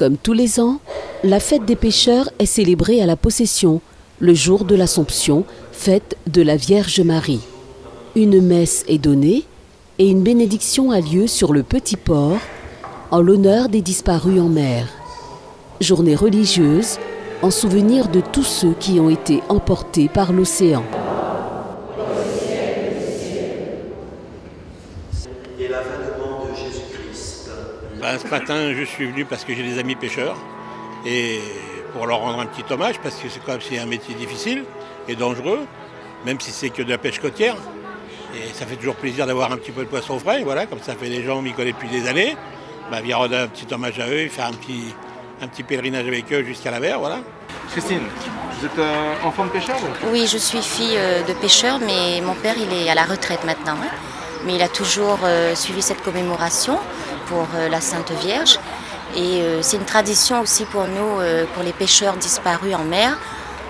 Comme tous les ans, la fête des pêcheurs est célébrée à la possession, le jour de l'Assomption, fête de la Vierge Marie. Une messe est donnée et une bénédiction a lieu sur le petit port en l'honneur des disparus en mer. Journée religieuse en souvenir de tous ceux qui ont été emportés par l'océan. Et l'avènement de Jésus-Christ. Ben, ce matin, je suis venu parce que j'ai des amis pêcheurs et pour leur rendre un petit hommage parce que c'est quand même c'est un métier difficile et dangereux, même si c'est que de la pêche côtière. Et ça fait toujours plaisir d'avoir un petit peu de poisson frais, voilà, comme ça fait des gens m'y connaissent depuis des années. Ben, viens rendre un petit hommage à eux et faire un petit, un petit pèlerinage avec eux jusqu'à la mer, voilà. Christine, vous êtes euh, enfant de pêcheur Oui, je suis fille euh, de pêcheur, mais mon père il est à la retraite maintenant. hein. Mais il a toujours euh, suivi cette commémoration pour euh, la Sainte Vierge. Et euh, c'est une tradition aussi pour nous, euh, pour les pêcheurs disparus en mer.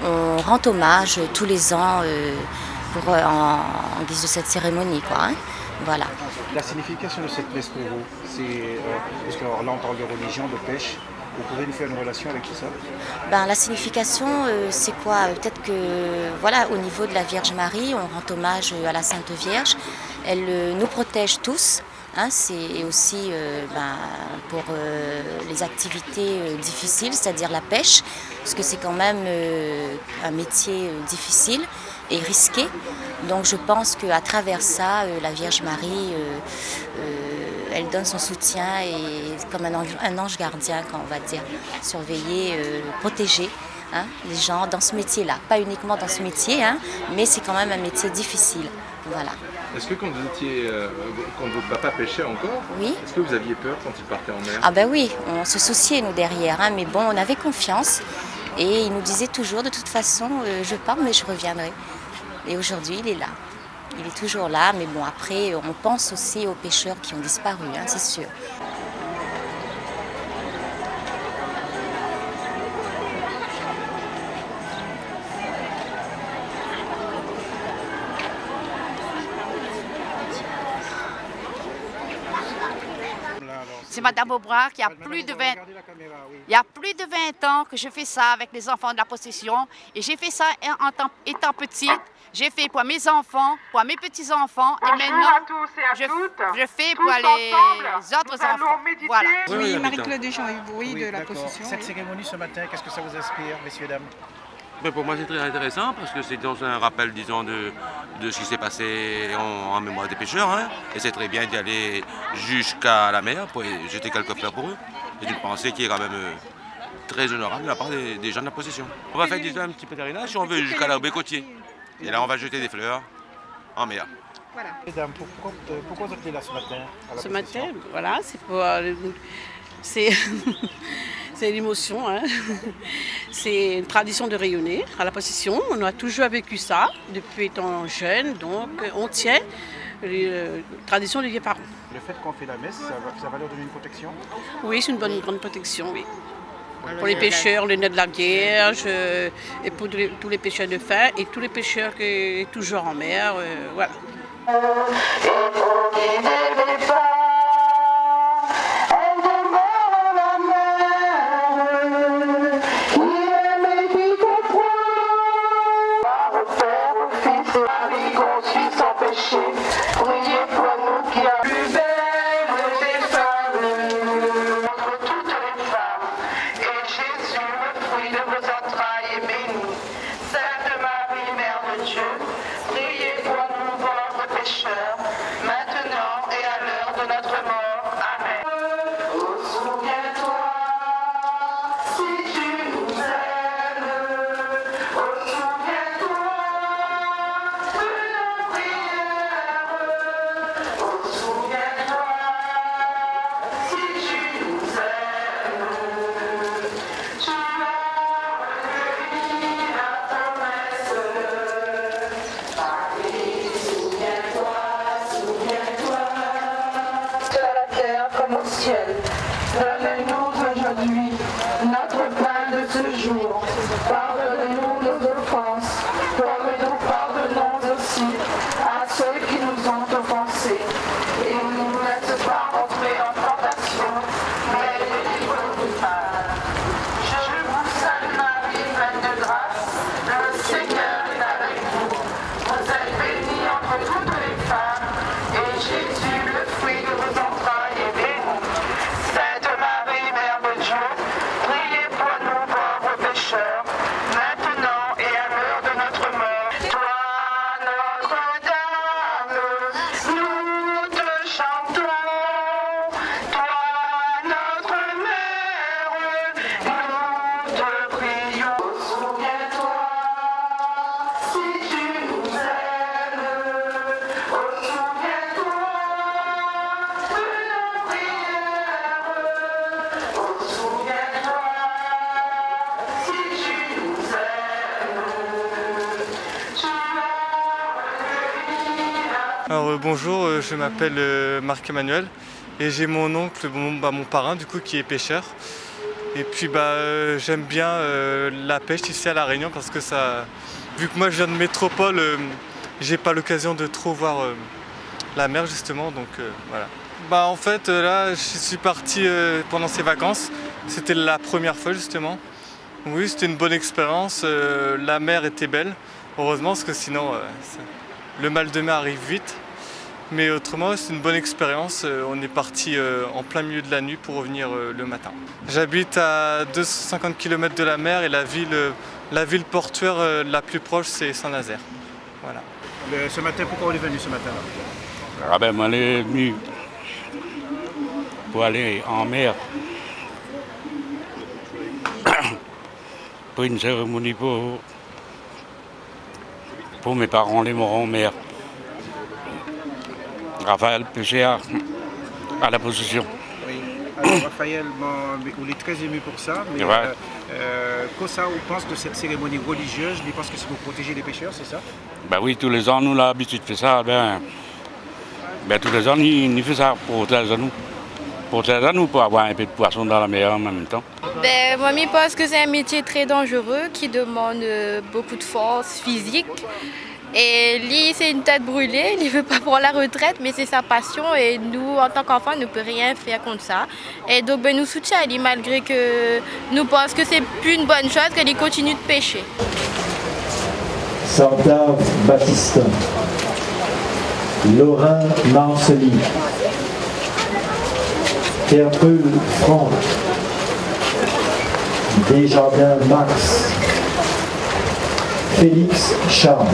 On rend hommage tous les ans pour, en, en guise de cette cérémonie. Quoi, hein. Voilà. La signification de cette messe pour vous, c'est. euh, parce que là on parle de religion, de pêche. Vous pouvez nous faire une relation avec tout ça? Ben, la signification, euh, c'est quoi? Peut-être que, voilà, au niveau de la Vierge Marie, on rend hommage à la Sainte Vierge. Elle euh, nous protège tous. Hein, c'est aussi euh, ben, pour euh, les activités euh, difficiles, c'est-à-dire la pêche, parce que c'est quand même un métier difficile et risqué. Donc je pense qu'à travers ça, la Vierge Marie, elle donne son soutien et comme un ange, gardien, quand on va dire, surveiller, protéger hein, les gens dans ce métier-là. Pas uniquement dans ce métier, hein, mais c'est quand même un métier difficile. Voilà. Est-ce que quand vous étiez. euh, quand votre papa pêchait encore, Oui. est-ce que vous aviez peur quand il partait en mer? Ah ben oui, on se souciait nous derrière, hein, mais bon, on avait confiance et il nous disait toujours de toute façon, euh, je pars mais je reviendrai. Et aujourd'hui, il est là. Il est toujours là, mais bon, après, on pense aussi aux pêcheurs qui ont disparu, hein, c'est sûr. C'est Madame Aubrac qui a plus de 20 Il y a plus de 20 ans que je fais ça avec les enfants de la possession. Et j'ai fait ça en, en tant- étant petite. J'ai fait pour mes enfants, pour mes petits-enfants. Et maintenant, à tous et à je, toutes. je fais Tous pour les ensemble, autres nous enfants. méditer. Voilà. Oui, Marie-Claude Deschamps-Hubry Oui, de la possession. Cette cérémonie ce matin, qu'est-ce que ça vous inspire, messieurs, dames? Mais pour moi, c'est très intéressant parce que c'est dans un rappel, disons, de, de ce qui s'est passé en, en mémoire des pêcheurs. hein. Et c'est très bien d'y aller jusqu'à la mer pour jeter quelques fleurs pour eux. C'est une pensée qui est quand même euh, très honorable de la part des, des gens de la possession. On va faire disons, un petit pèlerinage si on veut jusqu'à la baie côtier. Et là, on va jeter des fleurs en mer. Voilà. Mesdames, pourquoi, pourquoi vous êtes là ce matin à la Ce possession matin, voilà, c'est pour. euh, c'est. C'est l'émotion, hein. c'est une tradition de rayonner à la possession. On a toujours vécu ça depuis étant jeune, donc on tient les euh, traditions des vieux parents. Le fait qu'on fait la messe, ça va, ça va leur donner une protection? Oui, c'est une bonne grande protection, oui. Pour les pêcheurs, le nez de la Vierge, euh, et pour tous les, tous les pêcheurs de faim, et tous les pêcheurs qui sont toujours en mer, euh, voilà. Ce jour. Pardonne-nous nos offenses, Euh, bonjour, euh, je m'appelle euh, Marc-Emmanuel et j'ai mon oncle, mon, bah, mon parrain du coup qui est pêcheur. Et puis bah j'aime bien la pêche ici à La Réunion parce que ça. Vu que moi je viens de métropole, j'ai pas l'occasion de trop voir la mer justement, donc. Bah en fait là je suis parti pendant ces vacances. C'était la première fois justement. Oui c'était une bonne expérience. la mer était belle, heureusement parce que sinon le mal de mer arrive vite. Mais autrement, c'est une bonne expérience. Euh, On est parti euh, en plein milieu de la nuit pour revenir euh, le matin. J'habite à 250 km de la mer et la ville, la ville portuaire la plus proche, c'est Saint-Nazaire. Voilà. Le- ce matin, pourquoi on est venu ce matin-là Ah ben, elle est venue pour aller en mer. pour une cérémonie pour, pour mes parents, les morts en mer. Raphaël Péchéa, à la possession. Oui. Alors, Raphaël, bon, on est très ému pour ça, mais Ouais. euh, euh, Kosa, on pense de cette cérémonie religieuse, il pense que c'est pour protéger les pêcheurs, c'est ça? Ben oui, tous les ans, nous, l'habitude de faire ça. Ben, ben, tous les ans, il, il fait ça pour protéger nous. Pour protéger nous, pour avoir un peu de poisson dans la mer en même temps. Ben, moi, je pense que c'est un métier très dangereux qui demande euh, beaucoup de force physique. Et lui, c'est une tête brûlée, il ne veut pas prendre la retraite, mais c'est sa passion et nous, en tant qu'enfants, on ne peut rien faire contre ça. Et donc, ben, nous soutiens lui, malgré que nous pensons que c'est plus une bonne chose qu'il continue de pêcher. Santa Baptiste, Laurent Marcely, Pierre-Paul Franck, Desjardins Max, Félix Charles.